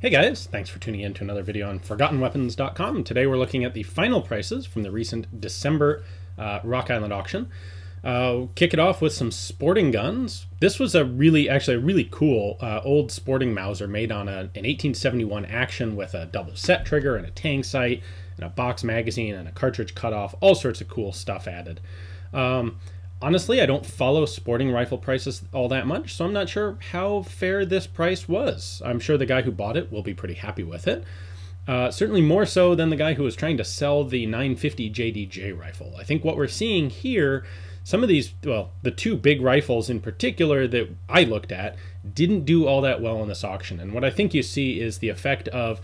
Hey guys, thanks for tuning in to another video on ForgottenWeapons.com. Today we're looking at the final prices from the recent December uh, Rock Island auction. Uh, kick it off with some sporting guns. This was a really, actually a really cool uh, old sporting Mauser made on a, an 1871 action with a double set trigger and a tang sight and a box magazine and a cartridge cutoff, all sorts of cool stuff added. Um, honestly, I don't follow sporting rifle prices all that much, so I'm not sure how fair this price was. I'm sure the guy who bought it will be pretty happy with it. Uh, certainly more so than the guy who was trying to sell the 950 JDJ rifle. I think what we're seeing here, some of these, well, the two big rifles in particular that I looked at, didn't do all that well in this auction. And what I think you see is the effect of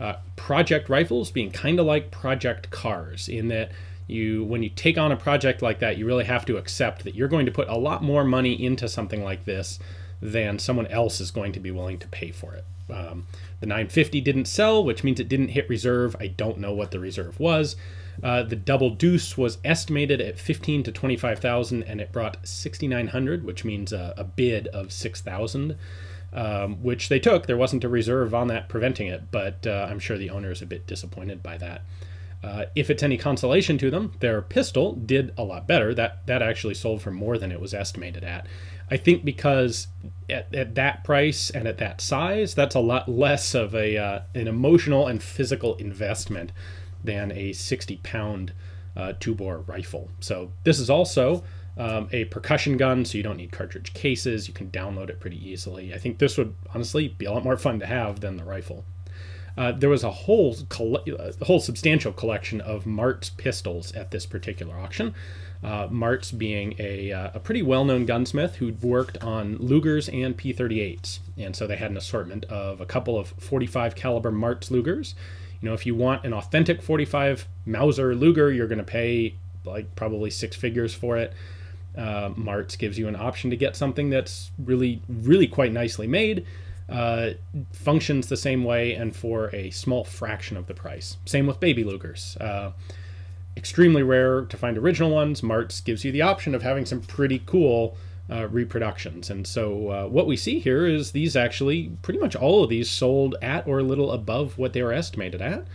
uh, project rifles being kind of like project cars in that you when you take on a project like that you really have to accept that you're going to put a lot more money into something like this than someone else is going to be willing to pay for it. Um, the 950 didn't sell which means it didn't hit reserve. I don't know what the reserve was. Uh, the double deuce was estimated at 15 to 25,000 and it brought 6,900 which means a, a bid of 6,000 um, which they took. There wasn't a reserve on that preventing it but uh, i'm sure the owner is a bit disappointed by that uh, if it's any consolation to them, their pistol did a lot better. That that actually sold for more than it was estimated at. I think because at, at that price and at that size, that's a lot less of a uh, an emotional and physical investment than a 60 pound uh, two bore rifle. So this is also um, a percussion gun, so you don't need cartridge cases. You can download it pretty easily. I think this would honestly be a lot more fun to have than the rifle. Uh, there was a whole a whole substantial collection of Martz pistols at this particular auction. Uh, Martz being a, uh, a pretty well-known gunsmith who'd worked on Lugers and P38s, and so they had an assortment of a couple of 45 caliber Martz Lugers. You know, if you want an authentic 45 Mauser Luger, you're going to pay like probably six figures for it. Uh, Martz gives you an option to get something that's really, really quite nicely made uh, functions the same way and for a small fraction of the price. Same with baby Lugers. Uh, extremely rare to find original ones. Martz gives you the option of having some pretty cool uh, reproductions. And so uh, what we see here is these actually, pretty much all of these sold at or a little above what they were estimated at.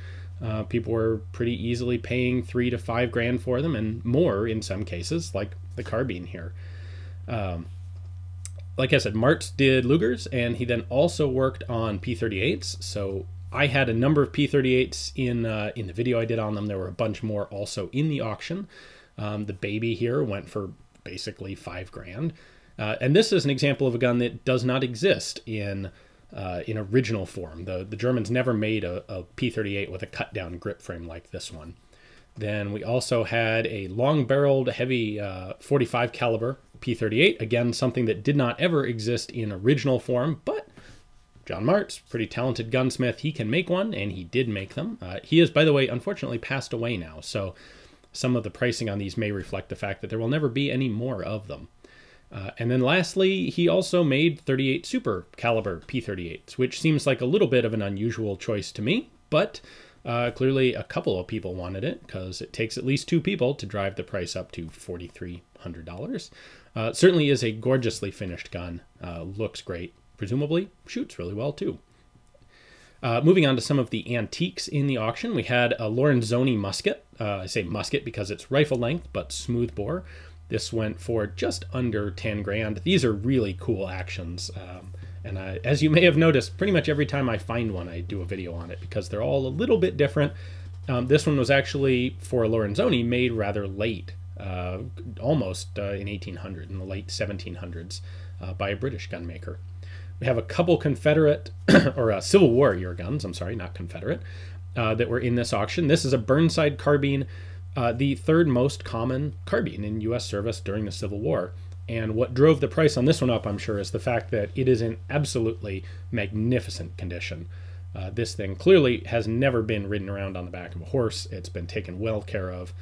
Uh, people were pretty easily paying three to five grand for them and more in some cases, like the carbine here. Um, like I said, Martz did Lugers, and he then also worked on P38s. So I had a number of P38s in uh, in the video I did on them. There were a bunch more also in the auction. Um, the baby here went for basically five grand, uh, and this is an example of a gun that does not exist in uh, in original form. The the Germans never made a a P38 with a cut down grip frame like this one. Then we also had a long barreled heavy uh, 45 caliber P38. Again, something that did not ever exist in original form, but John Martz, pretty talented gunsmith, he can make one, and he did make them. Uh, he is, by the way, unfortunately passed away now, so some of the pricing on these may reflect the fact that there will never be any more of them. Uh, and then lastly, he also made 38 super caliber P38s, which seems like a little bit of an unusual choice to me, but uh, clearly, a couple of people wanted it because it takes at least two people to drive the price up to $4,300. Uh, certainly is a gorgeously finished gun. Uh, looks great. Presumably shoots really well too. Uh, moving on to some of the antiques in the auction, we had a Lorenzoni musket. Uh, I say musket because it's rifle length but smooth bore. This went for just under 10 grand. These are really cool actions. Um, and I, as you may have noticed, pretty much every time I find one, I do a video on it because they're all a little bit different. Um, this one was actually, for a Lorenzoni, made rather late, uh, almost uh, in 1800, in the late 1700s, uh, by a British gunmaker. We have a couple Confederate, or uh, Civil War year guns, I'm sorry, not Confederate, that were in this auction. This is a Burnside carbine, the third most common carbine in U.S. service during the Civil War. And what drove the price on this one up, I'm sure, is the fact that it is in absolutely magnificent condition. Uh, this thing clearly has never been ridden around on the back of a horse. It's been taken well care of,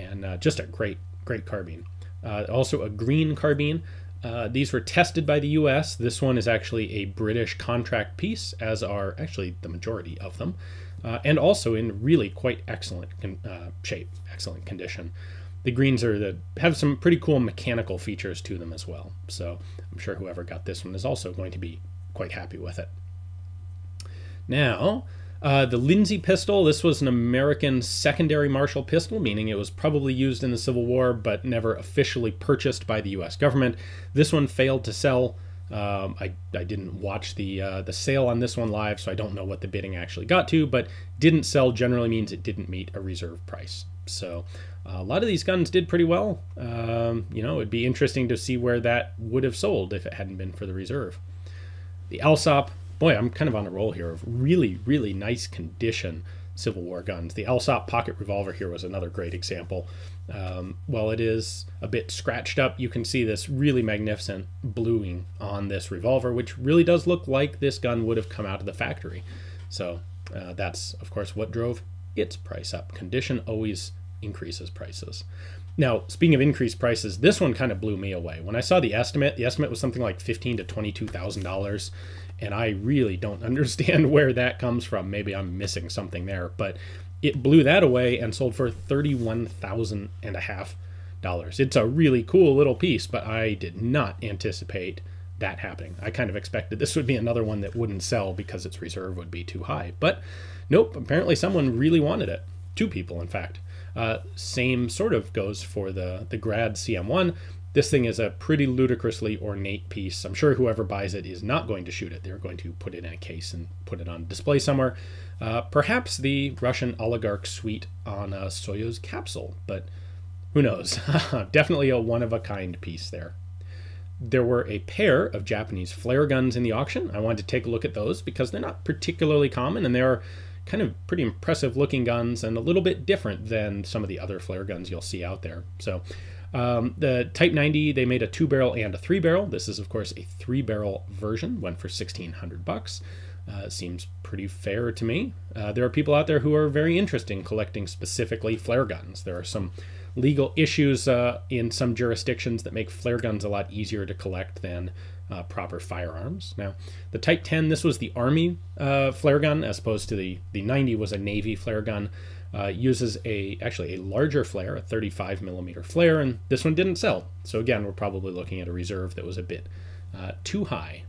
and uh, just a great, great carbine. Uh, also, a Greene carbine. Uh, these were tested by the U.S. This one is actually a British contract piece, as are actually the majority of them, uh, and also in really quite excellent uh, shape, excellent condition the Greenes are the have some pretty cool mechanical features to them as well. So I'm sure whoever got this one is also going to be quite happy with it. Now, uh, the Lindsay pistol, this was an American secondary martial pistol, meaning it was probably used in the Civil War but never officially purchased by the US government. This one failed to sell. Um, I, I didn't watch the uh, the sale on this one live, so I don't know what the bidding actually got to, but didn't sell generally means it didn't meet a reserve price. So uh, a lot of these guns did pretty well. Um, you know, it'd be interesting to see where that would have sold if it hadn't been for the reserve. The Alsop, boy, I'm kind of on a roll here of really, really nice condition Civil War guns. The Alsop pocket revolver here was another great example. Um, while it is a bit scratched up, you can see this really magnificent bluing on this revolver, which really does look like this gun would have come out of the factory. So uh, that's, of course, what drove its price up. Condition always increases prices. Now, speaking of increased prices, this one kind of blew me away. When I saw the estimate, the estimate was something like fifteen to twenty-two thousand dollars, and I really don't understand where that comes from. Maybe I'm missing something there, but it blew that away and sold for thirty-one thousand and a half dollars. It's a really cool little piece, but I did not anticipate that happening. I kind of expected this would be another one that wouldn't sell because its reserve would be too high. But nope, apparently someone really wanted it. Two people, in fact. Uh, same sort of goes for the, the Grad CM1. This thing is a pretty ludicrously ornate piece. I'm sure whoever buys it is not going to shoot it. They're going to put it in a case and put it on display somewhere. Uh, perhaps the Russian oligarch suite on a Soyuz capsule, but who knows? Definitely a one of a kind piece there. There were a pair of Japanese flare guns in the auction. I wanted to take a look at those because they're not particularly common and they are kind of pretty impressive looking guns and a little bit different than some of the other flare guns you'll see out there. So um, the Type 90, they made a two barrel and a three barrel. This is of course a three barrel version, went for 1600 bucks. Uh, seems pretty fair to me. Uh, there are people out there who are very interested in collecting specifically flare guns. There are some legal issues uh, in some jurisdictions that make flare guns a lot easier to collect than uh, proper firearms. Now, the Type 10, this was the Army uh, flare gun, as opposed to the, the 90 was a Navy flare gun. Uh, uses a actually a larger flare, a 35 millimeter flare, and this one didn't sell. So again, we're probably looking at a reserve that was a bit uh, too high.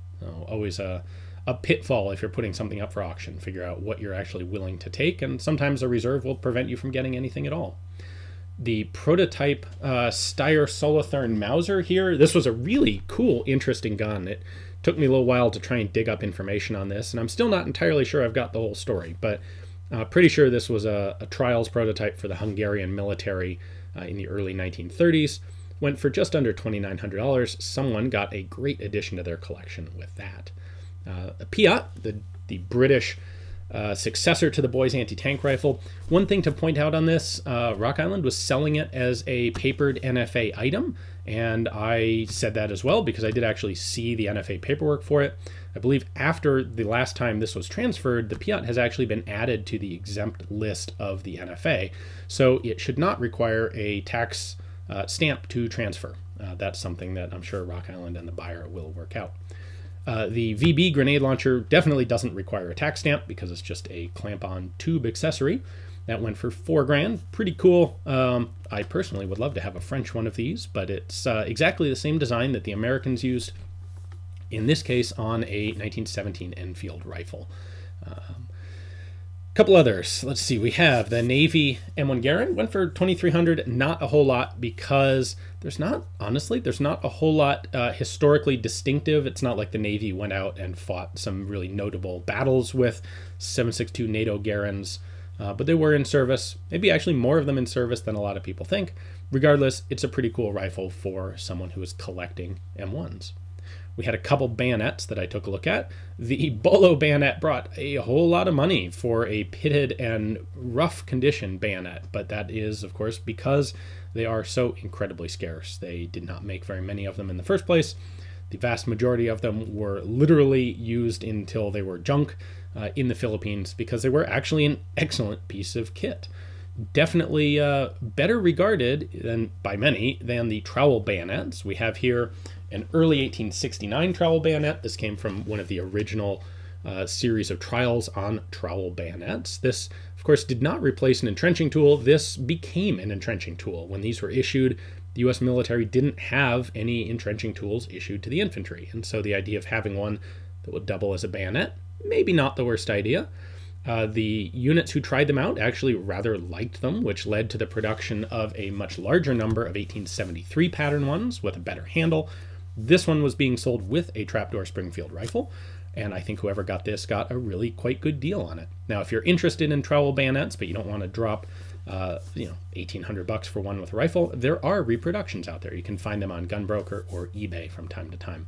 always a a pitfall if you're putting something up for auction. Figure out what you're actually willing to take, and sometimes a reserve will prevent you from getting anything at all the prototype uh, Steyr Solothurn Mauser here. This was a really cool, interesting gun. It took me a little while to try and dig up information on this, and I'm still not entirely sure I've got the whole story, but uh, pretty sure this was a, a, trials prototype for the Hungarian military uh, in the early 1930s. Went for just under $2,900. Someone got a great addition to their collection with that. Uh, a Piat, the, the British uh, successor to the Boys anti-tank rifle. One thing to point out on this, uh, Rock Island was selling it as a papered NFA item, and I said that as well because I did actually see the NFA paperwork for it. I believe after the last time this was transferred, the Piat has actually been added to the exempt list of the NFA, so it should not require a tax uh, stamp to transfer. Uh, that's something that I'm sure Rock Island and the buyer will work out. Uh, the VB grenade launcher definitely doesn't require a tax stamp because it's just a clamp-on tube accessory. That went for four grand. Pretty cool. Um, I personally would love to have a French one of these, but it's uh, exactly the same design that the Americans used, in this case on a 1917 Enfield rifle. Um, couple others. Let's see. We have the Navy M1 Garand went for 2300. Not a whole lot because there's not honestly there's not a whole lot uh, historically distinctive. It's not like the Navy went out and fought some really notable battles with 7.62 NATO Garands, uh, but they were in service. Maybe actually more of them in service than a lot of people think. Regardless, it's a pretty cool rifle for someone who is collecting M1s. We had a couple bayonets that I took a look at. The Bolo bayonet brought a whole lot of money for a pitted and rough condition bayonet, but that is, of course, because they are so incredibly scarce. They did not make very many of them in the first place. The vast majority of them were literally used until they were junk uh, in the Philippines because they were actually an excellent piece of kit. Definitely uh, better regarded than by many than the trowel bayonets. We have here an early 1869 trowel bayonet. This came from one of the original uh, series of trials on trowel bayonets. This, of course, did not replace an entrenching tool. This became an entrenching tool. When these were issued, the US military didn't have any entrenching tools issued to the infantry. And so the idea of having one that would double as a bayonet maybe not the worst idea. Uh, the units who tried them out actually rather liked them, which led to the production of a much larger number of 1873 pattern ones with a better handle. This one was being sold with a trapdoor Springfield rifle, and I think whoever got this got a really quite good deal on it. Now, if you're interested in trowel bayonets, but you don't want to drop, uh, you know, 1800 bucks for one with a rifle, there are reproductions out there. You can find them on Gunbroker or eBay from time to time.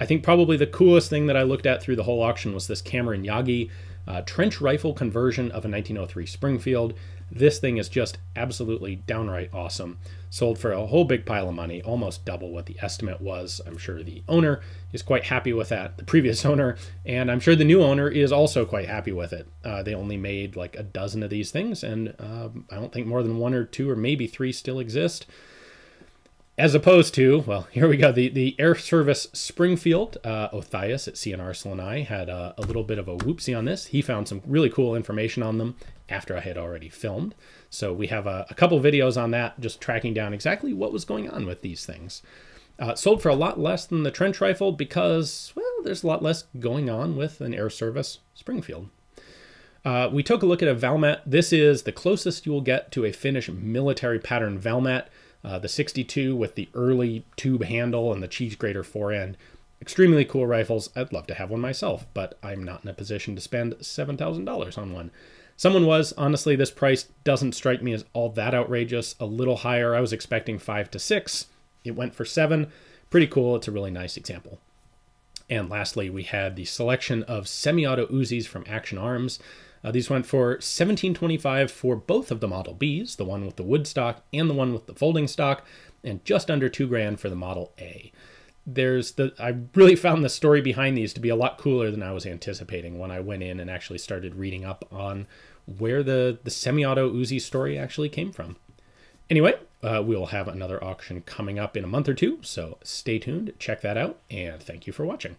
I think probably the coolest thing that I looked at through the whole auction was this Cameron Yaggi uh, trench rifle conversion of a 1903 Springfield. This thing is just absolutely downright awesome. Sold for a whole big pile of money, almost double what the estimate was. I'm sure the owner is quite happy with that, the previous owner, and I'm sure the new owner is also quite happy with it. Uh, they only made like a dozen of these things, and uh, I don't think more than one or two or maybe three still exist as opposed to, well, here we go. The the Air Service Springfield uh, Othias at C&Rsenal and I had a, a, little bit of a whoopsie on this. He found some really cool information on them after I had already filmed. So we have a, a couple videos on that, just tracking down exactly what was going on with these things. Uh, sold for a lot less than the trench rifle because, well, there's a lot less going on with an Air Service Springfield. Uh, we took a look at a Valmet. This is the closest you will get to a Finnish military pattern Valmet. Uh, the 62 with the early tube handle and the cheese grater forend. Extremely cool rifles. I'd love to have one myself, but I'm not in a position to spend $7,000 on one. Someone was. Honestly, this price doesn't strike me as all that outrageous. A little higher. I was expecting five to six. It went for seven. Pretty cool. It's a really nice example. And lastly, we had the selection of semi-auto Uzis from Action Arms. Uh, these went for 1725 for both of the Model Bs, the one with the wood stock and the one with the folding stock, and just under two grand for the Model A. There's the I really found the story behind these to be a lot cooler than I was anticipating when I went in and actually started reading up on where the the semi-auto Uzi story actually came from. Anyway, uh, we'll have another auction coming up in a month or two, so stay tuned, check that out, and thank you for watching.